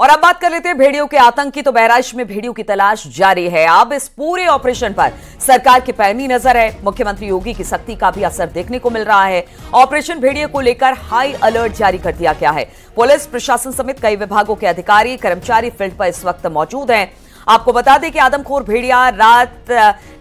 और अब बात कर लेते हैं भेड़ियों के आतंक। की तो बहराइच में भेड़ियों की तलाश जारी है। अब इस पूरे ऑपरेशन पर सरकार की पैनी नज़र है। मुख्यमंत्री योगी की सख्ती का भी असर देखने को मिल रहा है। ऑपरेशन भेड़िए को लेकर हाई अलर्ट जारी कर दिया गया है। पुलिस, प्रशासन समेत कई विभागों के अधिकारी, कर्मचारी फ़ील्ड पर इस वक्त मौजूद हैं। आपको बता दें कि आदमखोर भेड़िया रात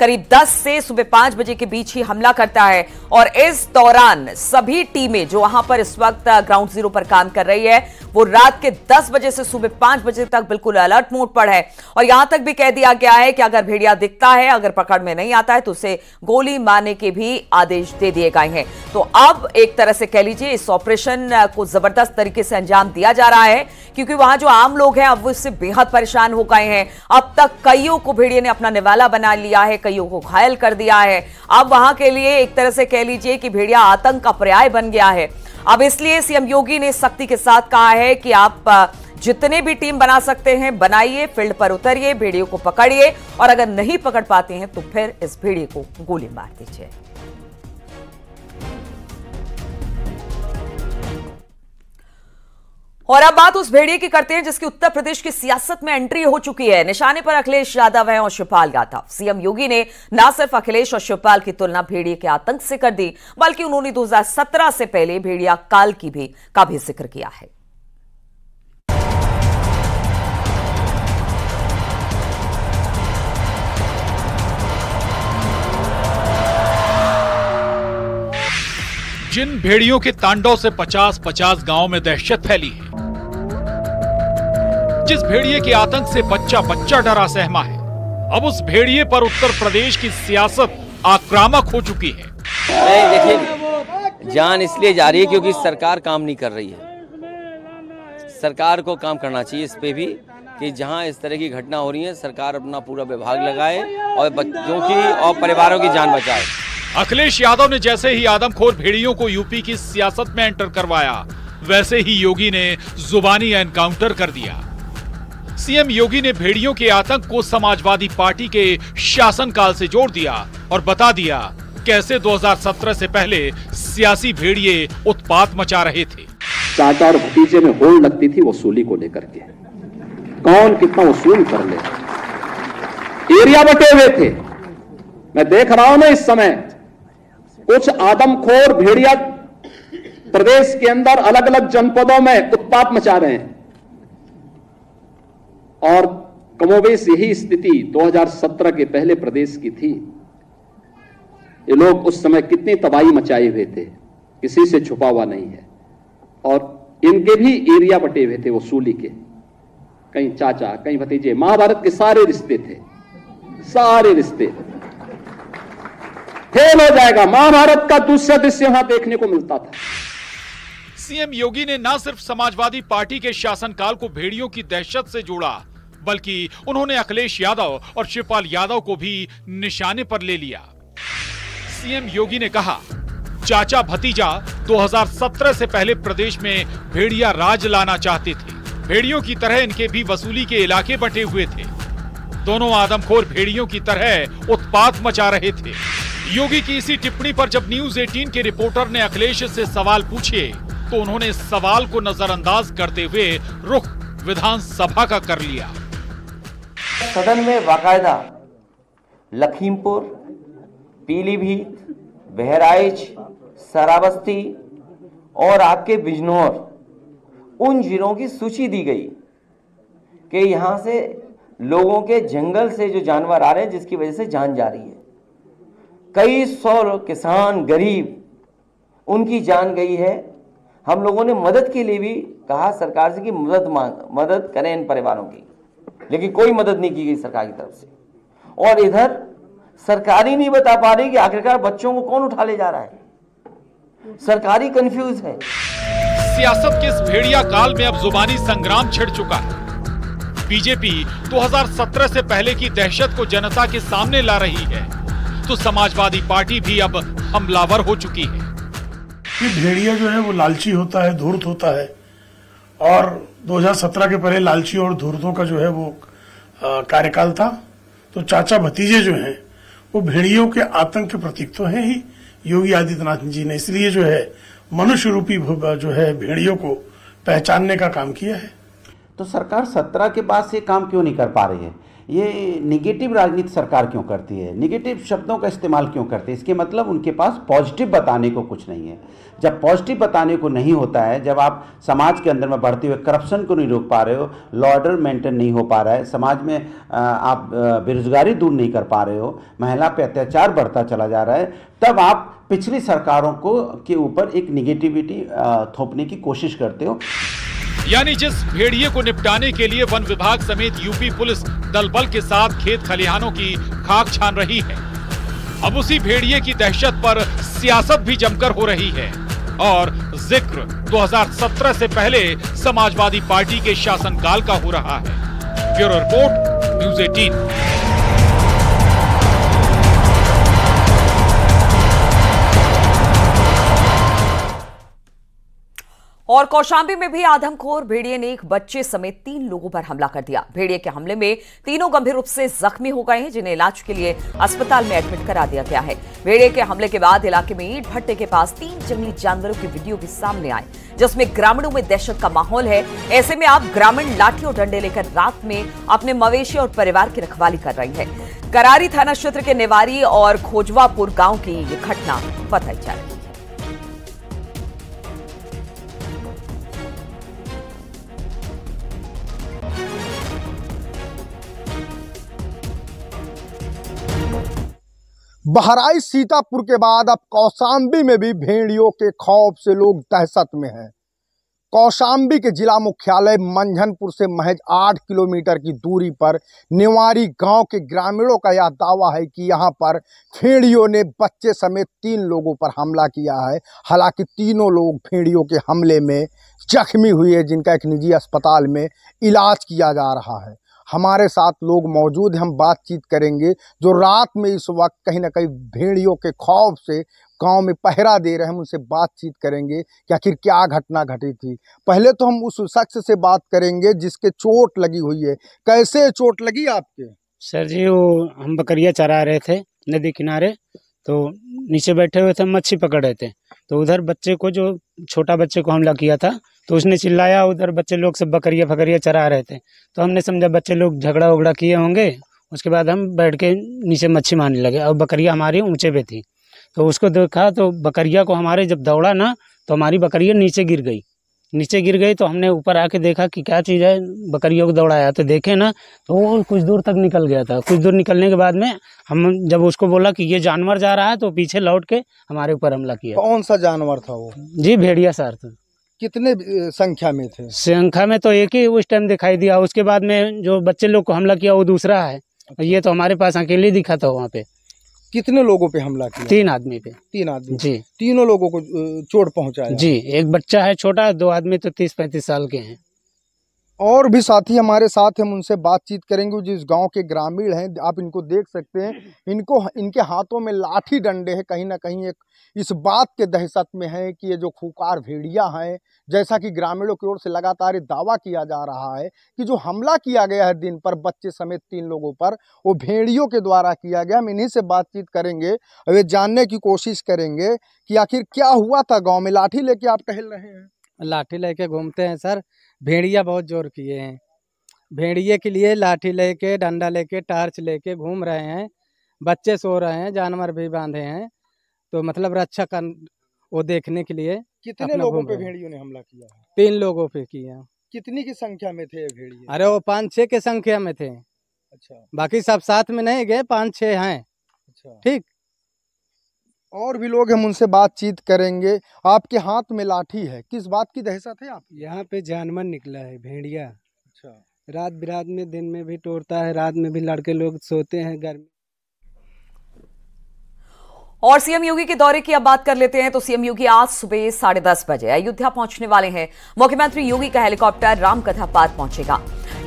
करीब 10 से सुबह 5 बजे के बीच ही हमला करता है और इस दौरान सभी टीमें जो वहाँ पर इस वक्त ग्राउंड ज़ीरो पर काम कर रही है, वो रात के 10 बजे से सुबह 5 बजे तक बिल्कुल अलर्ट मोड पर है। और यहाँ तक भी कह दिया गया है कि अगर भेड़िया दिखता है, अगर पकड़ में नहीं आता है तो उसे गोली मारने के भी आदेश दे दिए गए हैं। तो अब एक तरह से कह लीजिए, इस ऑपरेशन को ज़बरदस्त तरीके से अंजाम दिया जा रहा है, क्योंकि वहाँ जो आम लोग हैं, अब वो इससे बेहद परेशान हो गए हैं। अब तक कईयों को भेड़िए ने अपना निवाला बना लिया है, कईयों को घायल कर दिया है। अब वहाँ के लिए एक तरह से कह लीजिए कि भेड़िया आतंक का पर्याय बन गया है। अब इसलिए सीएम योगी ने सख्ती के साथ कहा है कि आप जितने भी टीम बना सकते हैं, बनाइए, फ़ील्ड पर उतरिए, भेड़ियों को पकड़िए और अगर नहीं पकड़ पाते हैं तो फिर इस भेड़िए को गोली मार दीजिए। और अब बात उस भेड़िए की करते हैं जिसकी उत्तर प्रदेश की सियासत में एंट्री हो चुकी है। निशाने पर अखिलेश यादव हैं और शिवपाल यादव। सीएम योगी ने न सिर्फ़ अखिलेश और शिवपाल की तुलना भेड़िए के आतंक से कर दी, बल्कि उन्होंने 2017 से पहले भेड़िया काल की भी का भी ज़िक्र किया है। जिन भेड़ियों के तांडव से 50-50 गाँव में दहशत फैली है, जिस भेड़िए के आतंक से बच्चा बच्चा डरा सहमा है, अब उस भेड़िए पर उत्तर प्रदेश की सियासत आक्रामक हो चुकी है। नहीं देखिए, जान इसलिए जा रही है क्योंकि सरकार काम नहीं कर रही है। सरकार को काम करना चाहिए इस पे भी कि जहाँ इस तरह की घटना हो रही है, सरकार अपना पूरा विभाग लगाए और बच्चों की और परिवारों की जान बचाए। अखिलेश यादव ने जैसे ही आदमखोर भेड़ियों को यूपी की सियासत में एंटर करवाया, वैसे ही योगी ने जुबानी एनकाउंटर कर दिया। सीएम योगी ने भेड़ियों के आतंक को समाजवादी पार्टी के शासनकाल से जोड़ दिया और बता दिया कैसे 2017 से पहले सियासी भेड़िए उत्पात मचा रहे थे। चाचा भतीजे में होड़ लगती थी वसूली को लेकर के। कौन कितना वसूल कर ले? एरिया बटे हुए थे। मैं देख रहा हूँ ना इस समय कुछ आदमखोर भेड़िया प्रदेश के अंदर अलग अलग जनपदों में उत्पात मचा रहे हैं। और कमोबेश यही स्थिति 2017 के पहले प्रदेश की थी। ये लोग उस समय कितनी तबाही मचाए हुए थे, किसी से छुपा हुआ नहीं है। और इनके भी एरिया बटे हुए थे वसूली के। कहीं चाचा, कहीं भतीजे, महाभारत के सारे रिश्ते थे, सारे रिश्ते। फेल हो जाएगा। महाभारत का दूसरा दृश्य वहाँ देखने को मिलता था। सीएम योगी ने न सिर्फ़ समाजवादी पार्टी के शासनकाल को भेड़ियों की दहशत से जोड़ा, बल्कि उन्होंने अखिलेश यादव और शिवपाल यादव को भी निशाने पर ले लिया। सीएम योगी ने कहा, चाचा भतीजा 2017 से पहले प्रदेश में भेड़िया राज लाना चाहते थे। भेड़ियों की तरह इनके भी वसूली के इलाके बटे हुए थे। दोनों आदमखोर भेड़ियों की तरह उत्पात मचा रहे थे। योगी की इसी टिप्पणी पर जब न्यूज़ 18 के रिपोर्टर ने अखिलेश से सवाल पूछे तो उन्होंने सवाल को नजरअंदाज करते हुए रुख विधानसभा का कर लिया। सदन में बाकायदा लखीमपुर, पीलीभीत, बहराइच, सराबस्ती और आपके बिजनौर, उन जिलों की सूची दी गई कि यहाँ से लोगों के जंगल से जो जानवर आ रहे हैं, जिसकी वजह से जान जा रही है। कई सौ किसान, गरीब, उनकी जान गई है। हम लोगों ने मदद के लिए भी कहा सरकार से कि मदद मांग, मदद करें इन परिवारों की। लेकिन कोई मदद नहीं की गई सरकार की तरफ़ से। और इधर सरकार नहीं बता पा रही कि आखिरकार बच्चों को कौन उठा ले जा रहा है। सरकारी कंफ्यूज है। सियासत के इस भेड़िया काल में अब जुबानी संग्राम छिड़ चुका है। बीजेपी 2017 से पहले की दहशत को जनता के सामने ला रही है। तो समाजवादी पार्टी भी अब हमलावर हो चुकी है। भेड़िया जो है वो लालची होता है धूर्त होता है। और 2017 के पहले लालची और धूर्तों का जो है वो कार्यकाल था। तो चाचा भतीजे जो हैं वो भेड़ियों के आतंक के प्रतीक तो है ही। योगी आदित्यनाथ जी ने इसलिए जो है मनुष्य रूपी जो है भेड़ियों को पहचानने का काम किया है। तो सरकार सत्रह के बाद से काम क्यों नहीं कर पा रही है? ये निगेटिव राजनीति सरकार क्यों करती है? निगेटिव शब्दों का इस्तेमाल क्यों करती है? इसके मतलब उनके पास पॉजिटिव बताने को कुछ नहीं है। जब पॉजिटिव बताने को नहीं होता है, जब आप समाज के अंदर में बढ़ते हुए करप्शन को नहीं रोक पा रहे हो लॉ ऑर्डर मेंटेन नहीं हो पा रहा है, समाज में आप बेरोजगारी दूर नहीं कर पा रहे हो, महिला पे अत्याचार बढ़ता चला जा रहा है, तब आप पिछली सरकारों को, के ऊपर एक निगेटिविटी थोपने की कोशिश करते हो। यानी जिस भेड़िए को निपटाने के लिए वन विभाग समेत यूपी पुलिस दल बल के साथ खेत खलिहानों की खाक छान रही है। अब उसी भेड़िए की दहशत पर सियासत भी जमकर हो रही है और ज़िक्र 2017 से पहले समाजवादी पार्टी के शासनकाल का हो रहा है। Bureau report, news eighteen. और कौशाम्बी में भी आदमखोर, भेड़िए ने एक बच्चे समेत तीन लोगों पर हमला कर दिया। भेड़िए के हमले में तीनों गंभीर रूप से जख्मी हो गए हैं, जिन्हें इलाज के लिए अस्पताल में एडमिट करा दिया गया है। भेड़िए के हमले के बाद इलाके में ईट भट्टे के पास तीन जंगली जानवरों की वीडियो भी सामने आए जिसमें ग्रामीणों में दहशत का माहौल है। ऐसे में आप ग्रामीण लाठी और डंडे लेकर रात में अपने मवेशी और परिवार की रखवाली कर रही है। करारी थाना क्षेत्र के नेवारी और खोजवापुर गाँव की ये घटना बताई जा रही है। बहराइच सीतापुर के बाद अब कौशाम्बी में भी भेड़ियों के खौफ से लोग दहशत में हैं। कौशाम्बी के जिला मुख्यालय मंझनपुर से महज आठ किलोमीटर की दूरी पर निवारी गाँव के ग्रामीणों का यह दावा है कि यहाँ पर भेड़ियों ने बच्चे समेत तीन लोगों पर हमला किया है। हालाँकि तीनों लोग भेड़ियों के हमले में जख्मी हुए जिनका एक निजी अस्पताल में इलाज किया जा रहा है। हमारे साथ लोग मौजूद हैं, हम बातचीत करेंगे, जो रात में इस वक्त कहीं ना कहीं भेड़ियों के खौफ से गाँव में पहरा दे रहे हैं उनसे बातचीत करेंगे कि आखिर क्या घटना घटी थी। पहले तो हम उस शख्स से बात करेंगे जिसके चोट लगी हुई है। कैसे चोट लगी आपके? सर जी, वो हम बकरिया चरा रहे थे नदी किनारे तो नीचे बैठे हुए थे, मच्छी पकड़ रहे थे। तो उधर बच्चे को, जो छोटा बच्चे को हमला किया था तो उसने चिल्लाया उधर बच्चे लोग सब बकरिया फकरिया चरा रहे थे। तो हमने समझा बच्चे लोग झगड़ा उगड़ा किए होंगे उसके बाद हम बैठ के नीचे मच्छी मारने लगे। और बकरिया हमारी ऊँचे पे थी। तो उसको देखा तो बकरिया को हमारे जब दौड़ा ना तो हमारी बकरिया नीचे गिर गई। नीचे गिर गई तो हमने ऊपर आके देखा कि क्या चीज़ है बकरियों को दौड़ाया। तो देखे ना तो वो कुछ दूर तक निकल गया था। कुछ दूर निकलने के बाद में हम जब उसको बोला कि ये जानवर जा रहा है तो पीछे लौट के हमारे ऊपर हमला किया। कौन सा जानवर था वो? जी भेड़िया सर था। कितने संख्या में थे? संख्या में तो एक ही उस टाइम दिखाई दिया। उसके बाद में जो बच्चे लोग को हमला किया वो दूसरा है। ये तो हमारे पास अकेले दिखा था वहाँ पे। कितने लोगों पे हमला किया? तीन आदमी पे। तीन आदमी? जी। तीनों लोगों को चोट पहुँचा जी एक बच्चा है छोटा दो आदमी तो तीस पैंतीस साल के हैं। और भी साथी हमारे साथ हम उनसे बातचीत करेंगे जिस गाँव के ग्रामीण हैं, आप इनको देख सकते हैं। इनको, इनके हाथों में लाठी डंडे हैं, कहीं ना कहीं एक इस बात के दहशत में है कि ये जो खुकार भेड़िया हैं, जैसा कि ग्रामीणों की ओर से लगातार दावा किया जा रहा है कि जो हमला किया गया है दिन पर बच्चे समेत तीन लोगों पर, वो भेड़ियों के द्वारा किया गया। हम इन्हीं से बातचीत करेंगे, वे जानने की कोशिश करेंगे कि आखिर क्या हुआ था गाँव में? लाठी लेके आप टहल रहे हैं। लाठी लेके घूमते हैं, सर। भेड़िया बहुत ज़ोर किए हैं। भेड़िए के लिए लाठी लेके डंडा लेके टार्च लेके घूम रहे हैं। बच्चे सो रहे हैं जानवर भी बांधे हैं। तो मतलब रक्षा कर वो देखने के लिए कितने लोगों पे भेड़ियों ने हमला किया तीन लोगों पे किया। कितनी की संख्या में थे भेड़िए? अरे वो पाँच छः के संख्या में थे। अच्छा। बाकी सब साथ में नहीं गए पाँच छः हैं। अच्छा। ठीक। और भी लोग हम उनसे बातचीत करेंगे। आपके हाथ में लाठी है। किस बात की दहशत है आप? यहाँ पे जानवर निकला है भेड़िया। अच्छा। रात बिरात में दिन में भी तोड़ता है रात में भी लड़के लोग सोते हैं गर्मी और सीएम योगी के दौरे की अब बात कर लेते हैं तो सीएम योगी आज सुबह साढ़े दस बजे अयोध्या पहुँचने वाले हैं। मुख्यमंत्री योगी का हेलीकॉप्टर रामकथा पार्क पहुंचेगा।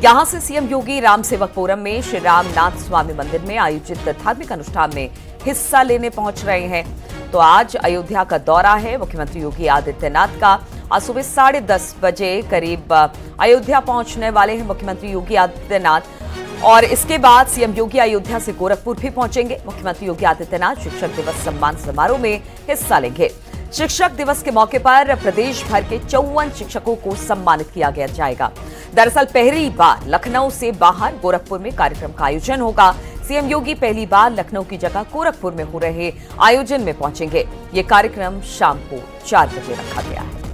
यहाँ से सीएम योगी राम सेवकपुरम में श्री रामनाथ स्वामी मंदिर में आयोजित धार्मिक अनुष्ठान में हिस्सा लेने पहुँच रहे हैं। तो आज अयोध्या का दौरा है। मुख्यमंत्री योगी आदित्यनाथ का आज सुबह साढ़े दस बजे करीब अयोध्या पहुँचने वाले हैं मुख्यमंत्री योगी आदित्यनाथ। और इसके बाद सीएम योगी अयोध्या से गोरखपुर भी पहुँचेंगे। मुख्यमंत्री योगी आदित्यनाथ शिक्षक दिवस सम्मान समारोह में हिस्सा लेंगे। शिक्षक दिवस के मौके पर प्रदेश भर के चौवन शिक्षकों को सम्मानित किया गया जाएगा। दरअसल पहली बार लखनऊ से बाहर गोरखपुर में कार्यक्रम का आयोजन होगा। सीएम योगी पहली बार लखनऊ की जगह गोरखपुर में हो रहे आयोजन में पहुँचेंगे। ये कार्यक्रम शाम को चार बजे रखा गया है।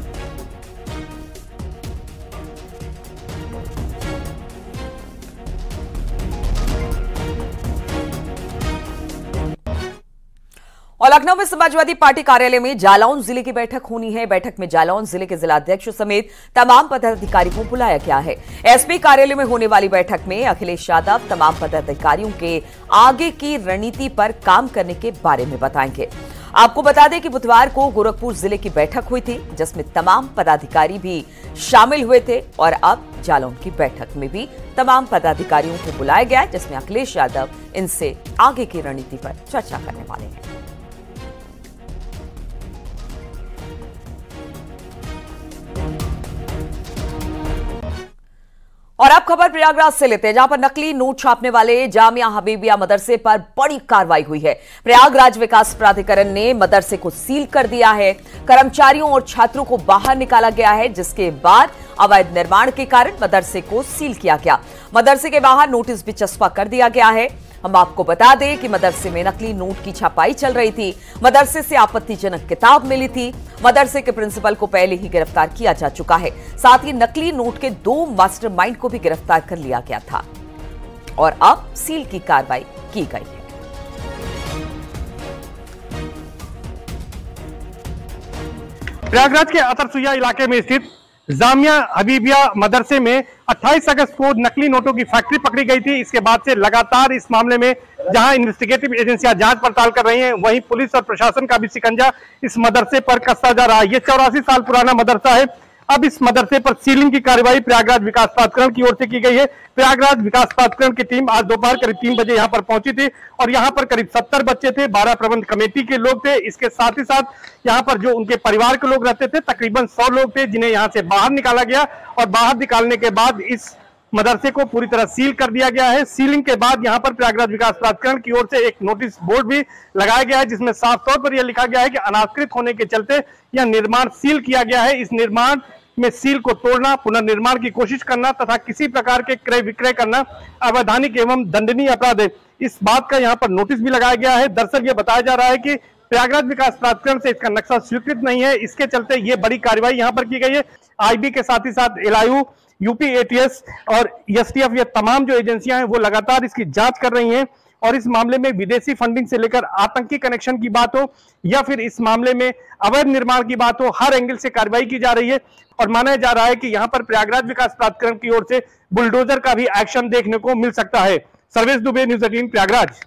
और लखनऊ में समाजवादी पार्टी कार्यालय में जालौन ज़िले की बैठक होनी है। बैठक में जालौन ज़िले के जिलाध्यक्ष समेत तमाम पदाधिकारियों को बुलाया गया है। एसपी कार्यालय में होने वाली बैठक में अखिलेश यादव तमाम पदाधिकारियों के आगे की रणनीति पर काम करने के बारे में बताएँगे। आपको बता दें कि बुधवार को गोरखपुर ज़िले की बैठक हुई थी, जिसमें तमाम पदाधिकारी भी शामिल हुए थे और अब जालौन की बैठक में भी तमाम पदाधिकारियों को बुलाया गया जिसमें अखिलेश यादव इनसे आगे की रणनीति पर चर्चा करने वाले हैं। अब खबर प्रयागराज से लेते हैं, जहाँ पर नकली नोट छापने वाले जामिया हबीबिया मदरसे पर बड़ी कार्रवाई हुई है। प्रयागराज विकास प्राधिकरण ने मदरसे को सील कर दिया है। कर्मचारियों और छात्रों को बाहर निकाला गया है, जिसके बाद अवैध निर्माण के कारण मदरसे को सील किया गया। मदरसे के बाहर नोटिस भी चस्पा कर दिया गया है। हम आपको बता दें कि मदरसे में नकली नोट की छपाई चल रही थी। मदरसे से आपत्तिजनक किताब मिली थी। मदरसे के प्रिंसिपल को पहले ही गिरफ़्तार किया जा चुका है। साथ ही नकली नोट के दो मास्टरमाइंड को भी गिरफ़्तार कर लिया गया था। और अब सील की कार्रवाई की गई है। प्रयागराज के अतरसुया इलाके में स्थित जामिया हबीबिया मदरसे में 28 अगस्त को नकली नोटों की फैक्ट्री पकड़ी गई थी। इसके बाद से लगातार इस मामले में जहाँ इन्वेस्टिगेटिव एजेंसियाँ जाँच पड़ताल कर रही हैं, वहीं पुलिस और प्रशासन का भी सिकंजा इस मदरसे पर कसता जा रहा है। ये चौरासी साल पुराना मदरसा है। अब इस मदरसे पर सीलिंग की कार्यवाही प्रयागराज विकास प्राधिकरण की ओर से की गई है। प्रयागराज विकास प्राधिकरण की टीम आज दोपहर करीब तीन बजे यहाँ पर पहुँची थी और यहाँ पर करीब सत्तर बच्चे थे, बारह प्रबंध कमेटी के लोग थे। इसके साथ ही साथ यहाँ पर जो उनके परिवार के लोग रहते थे, तकरीबन सौ लोग थे जिन्हें यहाँ से बाहर निकाला गया और बाहर निकालने के बाद इस मदरसे को पूरी तरह सील कर दिया गया है। सीलिंग के बाद यहाँ पर प्रयागराज विकास प्राधिकरण की ओर से एक नोटिस बोर्ड भी लगाया गया है, जिसमें साफ़ तौर पर यह लिखा गया है कि अनास्कृत होने के चलते यह निर्माण सील किया गया है। इस निर्माण में सील को तोड़ना, पुनर्निर्माण की कोशिश करना तथा किसी प्रकार के क्रय विक्रय करना अवैधानिक एवं दंडनीय अपराध है। इस बात का यहाँ पर नोटिस भी लगाया गया है। दरअसल ये बताया जा रहा है कि प्रयागराज विकास प्राधिकरण से इसका नक्शा स्वीकृत नहीं है। इसके चलते ये बड़ी कार्रवाई यहाँ पर की गई है। आईबी के साथ ही साथ एलआईयू, यूपी एटीएस और एसटीएफ, ये तमाम जो एजेंसियाँ हैं, वो लगातार इसकी जाँच कर रही हैं और इस मामले में विदेशी फंडिंग से लेकर आतंकी कनेक्शन की बात हो या फिर इस मामले में अवैध निर्माण की बात हो, हर एंगल से कार्रवाई की जा रही है और माना जा रहा है कि यहाँ पर प्रयागराज विकास प्राधिकरण की ओर से बुलडोजर का भी एक्शन देखने को मिल सकता है। Sarvesh Dubey, news eighteen, Prayagraj.